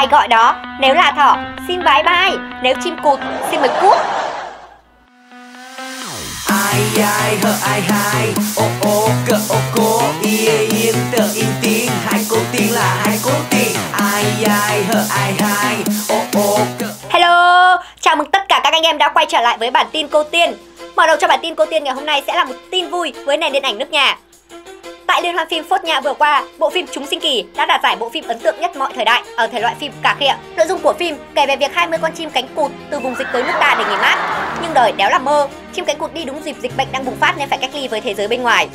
Ai gọi đó? Nếu là thỏ, xin bái bai Nếu chim cụt, xin mời cút. Ai ai hơ ai hai. Ô ô cơ ô cô yên yên tờ yên tiếng hai cô tiên là hai cô tiên ai ai hơ ai hai. Ô ô cơ Hello, chào mừng tất cả các anh em đã quay trở lại với bản tin cô tiên. Mở đầu cho bản tin cô tiên ngày hôm nay sẽ là một tin vui với nền điện ảnh nước nhà Tại Liên hoan phim Phốt Nhà vừa qua, bộ phim Chúng sinh kỳ đã đạt giải bộ phim ấn tượng nhất mọi thời đại ở thể loại phim cả khịa. Nội dung của phim kể về việc 20 con chim cánh cụt từ vùng dịch tới nước ta để nghỉ mát. Nhưng đời đéo làm mơ, chim cánh cụt đi đúng dịp dịch bệnh đang bùng phát nên phải cách ly với thế giới bên ngoài.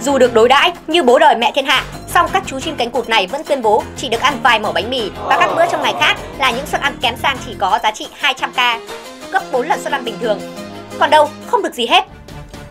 Dù được đối đãi như bố đời mẹ thiên hạ, song các chú chim cánh cụt này vẫn tuyên bố chỉ được ăn vài mẩu bánh mì và các bữa trong ngày khác là những suất ăn kém sang chỉ có giá trị 200k, gấp 4 lần suất ăn bình thường. Còn đâu, không được gì hết.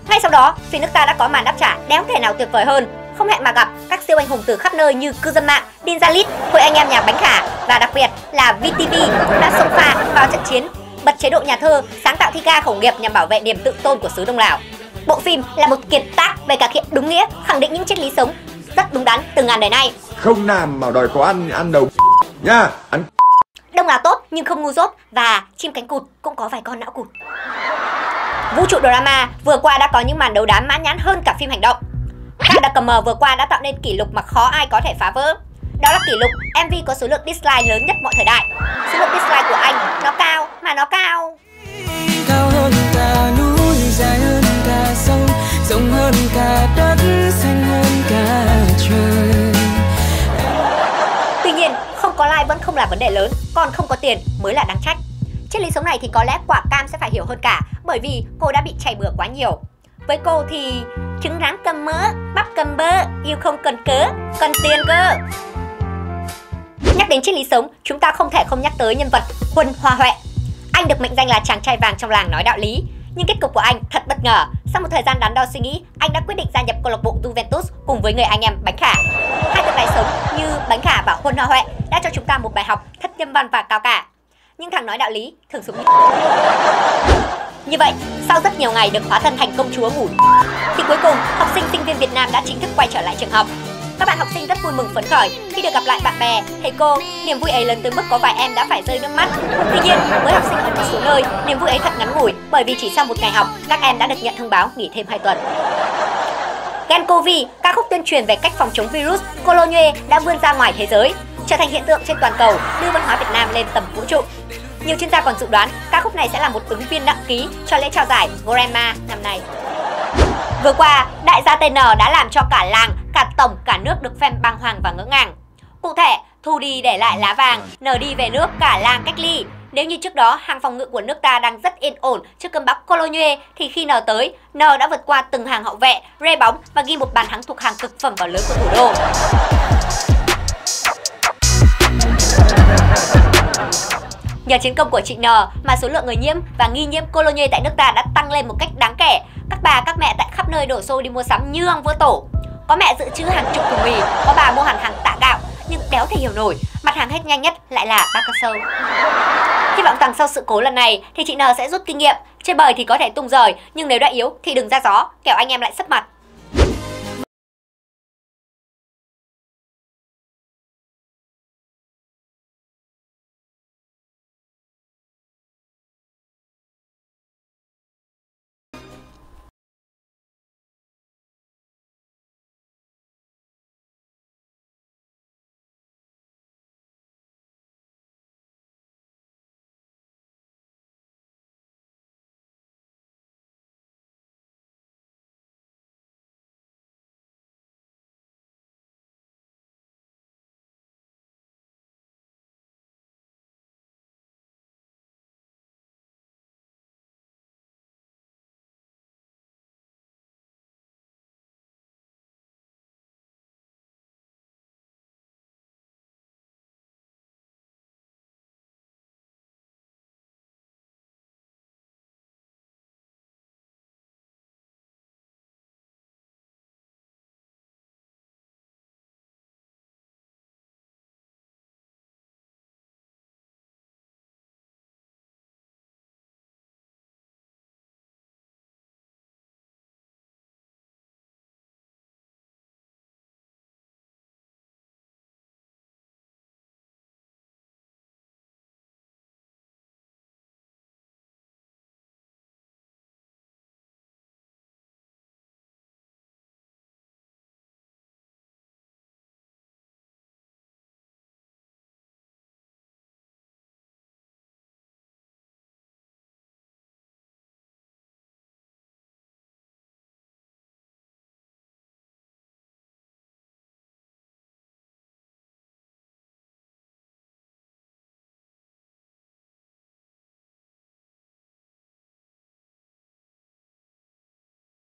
Ngay sau đó, phía nước ta đã có màn đáp trả đéo thể nào tuyệt vời hơn không hẹn mà gặp các siêu anh hùng từ khắp nơi như cư dân mạng, Dinzalit, hội anh em nhà bánh khả và đặc biệt là VTV đã xông pha vào trận chiến bật chế độ nhà thơ sáng tạo thi ca khẩu nghiệp nhằm bảo vệ niềm tự tôn của xứ Đông Lào. Bộ phim là một kiệt tác về cả hiện đúng nghĩa, khẳng định những triết lý sống rất đúng đắn từ ngàn đời nay. không làm mà đòi có ăn ăn đầu nha ăn Đông Lào tốt nhưng không ngu dốt và chim cánh cụt cũng có vài con não cụt. Vũ trụ drama vừa qua đã có những màn đấu đá mãn nhãn hơn cả phim hành động. Các đặc cầm mờ vừa qua đã tạo nên kỷ lục mà khó ai có thể phá vỡ. Đó là kỷ lục MV có số lượng dislike lớn nhất mọi thời đại. Số lượng dislike của anh nó cao mà nó cao. cao hơn cả núi dài hơn cả sông rộng hơn cả đất xanh hơn cả trời Tuy nhiên, không có like vẫn không là vấn đề lớn, còn không có tiền mới là đáng trách. Triết lý sống này thì có lẽ quả cam sẽ phải hiểu hơn cả, bởi vì cô đã bị chảy bừa quá nhiều. Với cô thì trứng rán cầm mỡ, bắp cầm bơ, yêu không cần cớ, cần tiền cơ. Nhắc đến triết lý sống, chúng ta không thể không nhắc tới nhân vật Huân Hoa Huệ. Anh được mệnh danh là chàng trai vàng trong làng nói đạo lý, nhưng kết cục của anh thật bất ngờ. Sau một thời gian đắn đo suy nghĩ, anh đã quyết định gia nhập câu lạc bộ Juventus cùng với người anh em Bánh Khả. Hai tượng đài sống như Bánh Khả và Huân Hoa Huệ đã cho chúng ta một bài học thật nhân văn và cao cả. Nhưng thằng nói đạo lý thường sống như như vậy, sau rất nhiều ngày được hóa thân thành công chúa ngủ thì cuối cùng học sinh sinh viên Việt Nam đã chính thức quay trở lại trường học. Các bạn học sinh rất vui mừng phấn khởi khi được gặp lại bạn bè, thầy cô. Niềm vui ấy lớn tới mức có vài em đã phải rơi nước mắt. Tuy nhiên, với học sinh ở một số nơi, niềm vui ấy thật ngắn ngủi bởi vì chỉ sau một ngày học, các em đã được nhận thông báo nghỉ thêm 2 tuần. Gencovi, ca khúc tuyên truyền về cách phòng chống virus Cologne đã vươn ra ngoài thế giới, trở thành hiện tượng trên toàn cầu, đưa văn hóa Việt Nam lên tầm vũ trụ. Nhiều chuyên gia còn dự đoán ca khúc này sẽ là một ứng viên nặng ký cho lễ trao giải Grammy năm nay. Vừa qua, đại gia TN đã làm cho cả làng, cả tổng, cả nước được fan bàng hoàng và ngỡ ngàng. Cụ thể, Thu đi để lại lá vàng, N đi về nước, cả làng cách ly. Nếu như trước đó hàng phòng ngự của nước ta đang rất yên ổn trước cơn bão Cologne thì khi N tới, N đã vượt qua từng hàng hậu vệ, rê bóng và ghi một bàn thắng thuộc hàng cực phẩm vào lưới của thủ đô. Nhờ chiến công của chị N mà số lượng người nhiễm và nghi nhiễm Cologne tại nước ta đã tăng lên một cách đáng kể. Các bà các mẹ tại khắp nơi đổ xô đi mua sắm như ong vỡ tổ. Có mẹ dự trữ hàng chục thùng mì, có bà mua hàng hàng tạ gạo, nhưng đéo thể hiểu nổi, mặt hàng hết nhanh nhất lại là ba cao sâu. Hy vọng rằng sau sự cố lần này thì chị N sẽ rút kinh nghiệm. Chơi bời thì có thể tung rời, nhưng nếu đã yếu thì đừng ra gió, kẻo anh em lại sấp mặt.